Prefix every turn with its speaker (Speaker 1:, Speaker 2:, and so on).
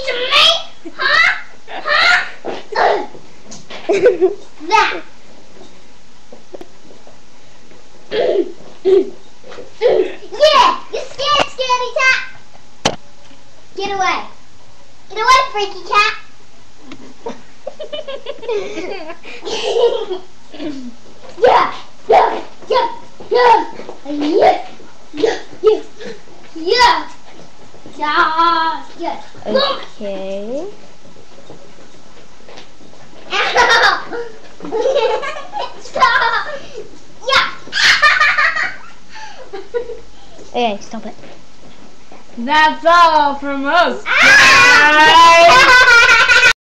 Speaker 1: To me? Huh? Huh? that. yeah, you scared, scaredy cat. Get away. Get away, freaky cat. yeah, yeah, yeah, yeah, yeah, yeah, yeah. yeah.
Speaker 2: Okay.
Speaker 1: Stop! Yeah!
Speaker 2: Okay, stop it.
Speaker 3: That's all from us.
Speaker 1: Ah!